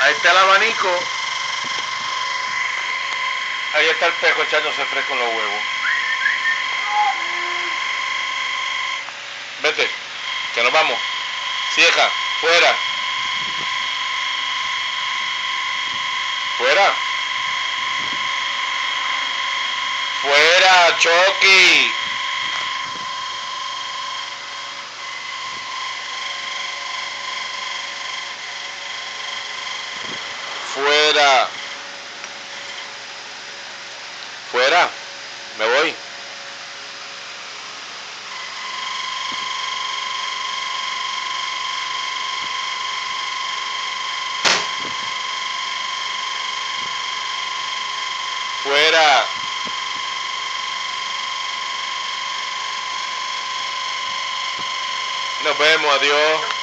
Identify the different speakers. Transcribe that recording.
Speaker 1: Ahí está el abanico. Ahí está el pejo echándose fresco en los huevos. Vete, que nos vamos. Cieja, fuera. Fuera. Fuera, Chucky. Fuera. Me voy. Fuera. Nos vemos, adiós.